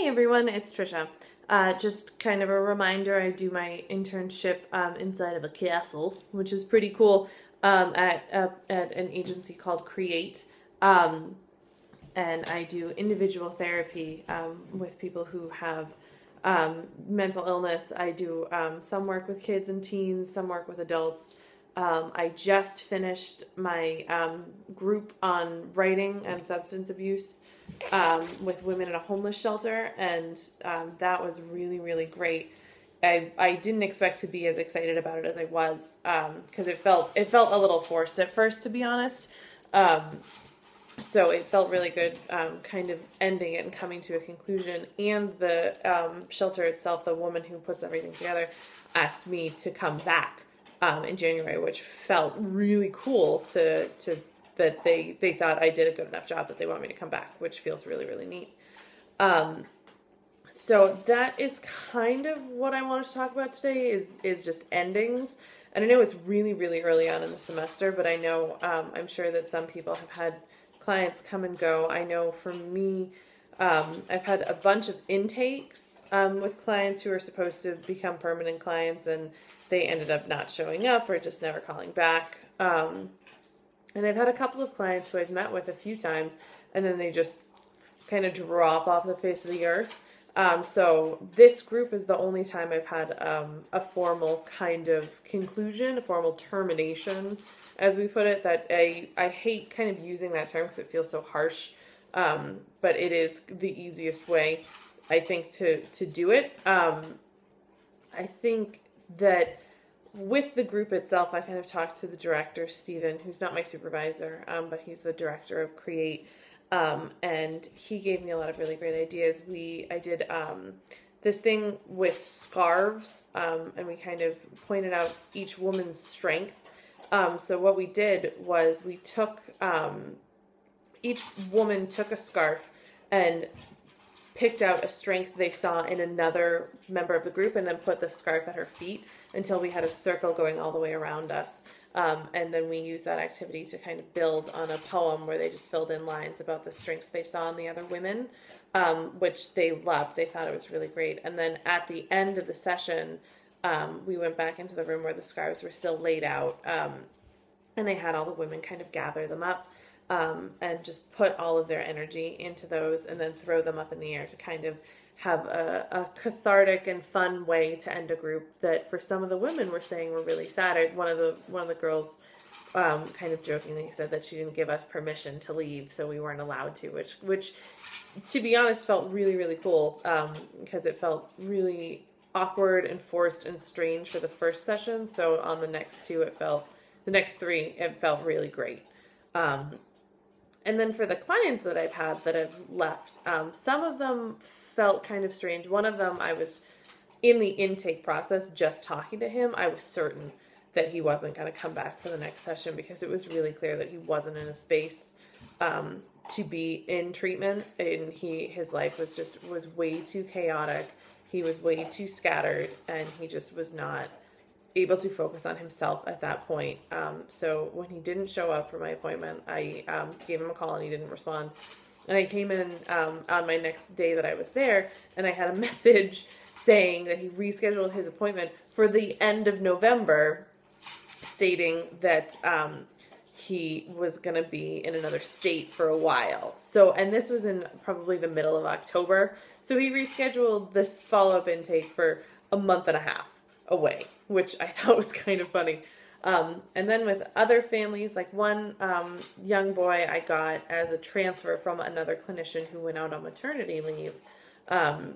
Hey everyone, it's Trisha. Uh, just kind of a reminder I do my internship um, inside of a castle, which is pretty cool, um, at, uh, at an agency called Create. Um, and I do individual therapy um, with people who have um, mental illness. I do um, some work with kids and teens, some work with adults. Um, I just finished my um, group on writing and substance abuse um, with women in a homeless shelter, and um, that was really, really great. I, I didn't expect to be as excited about it as I was because it felt it felt a little forced at first, to be honest. so it felt really good, kind of ending it and coming to a conclusion. And the shelter itself, the woman who puts everything together, asked me to come back um, in January, which felt really cool to to that they they thought I did a good enough job that they want me to come back, which feels really really neat. Um, so that is kind of what I wanted to talk about today is is just endings. And I know it's really really early on in the semester, but I know um, I'm sure that some people have had clients come and go. I know for me. Um, I've had a bunch of intakes um, with clients who are supposed to become permanent clients, and they ended up not showing up or just never calling back. Um, and I've had a couple of clients who I've met with a few times, and then they just kind of drop off the face of the earth. Um, so this group is the only time I've had um, a formal kind of conclusion, a formal termination, as we put it. That I I hate kind of using that term because it feels so harsh, um, but it is the easiest way, I think, to to do it. Um, I think that with the group itself, I kind of talked to the director, Stephen, who's not my supervisor, um, but he's the director of Create. Um, and he gave me a lot of really great ideas. We I did um, this thing with scarves, um, and we kind of pointed out each woman's strength. Um, so what we did was we took um, each woman took a scarf and picked out a strength they saw in another member of the group and then put the scarf at her feet until we had a circle going all the way around us. Um, and then we used that activity to kind of build on a poem where they just filled in lines about the strengths they saw in the other women, um, which they loved. They thought it was really great. And then at the end of the session, um, we went back into the room where the scarves were still laid out. Um, and they had all the women kind of gather them up um, and just put all of their energy into those and then throw them up in the air to kind of have a, a cathartic and fun way to end a group that for some of the women were saying were really sad. One of the one of the girls um, kind of jokingly said that she didn't give us permission to leave, so we weren't allowed to, which which to be honest felt really really cool um, because it felt really awkward and forced and strange for the first session. So on the next two, it felt the next three, it felt really great. Um, and then for the clients that I've had that have left, um, some of them felt kind of strange. One of them, I was in the intake process just talking to him. I was certain that he wasn't going to come back for the next session because it was really clear that he wasn't in a space um, to be in treatment, and he his life was just was way too chaotic. He was way too scattered, and he just was not able to focus on himself at that point. Um, so when he didn't show up for my appointment, I um, gave him a call and he didn't respond. And I came in um, on my next day that I was there, and I had a message saying that he rescheduled his appointment for the end of November, stating that um, he was going to be in another state for a while. So, and this was in probably the middle of October. So he rescheduled this follow up intake for a month and a half away, which I thought was kind of funny. Um, and then with other families, like one um, young boy I got as a transfer from another clinician who went out on maternity leave. Um,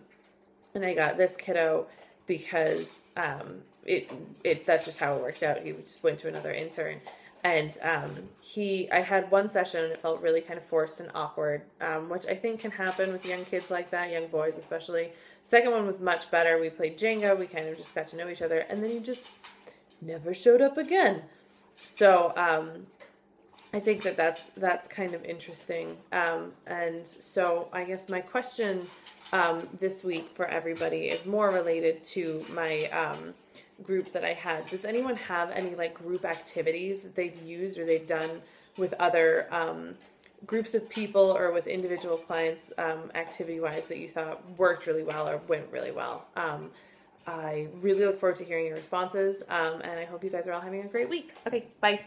and I got this kiddo because um, it it that's just how it worked out. He just went to another intern, and um, he I had one session and it felt really kind of forced and awkward, um, which I think can happen with young kids like that, young boys especially. Second one was much better. We played Jenga. We kind of just got to know each other, and then he just never showed up again. So um, I think that that's that's kind of interesting. Um, and so I guess my question um, this week for everybody is more related to my um, group that I had. Does anyone have any like group activities that they've used or they've done with other um, groups of people or with individual clients, um, activity wise, that you thought worked really well or went really well. Um, I really look forward to hearing your responses, um, and I hope you guys are all having a great week. Okay, bye.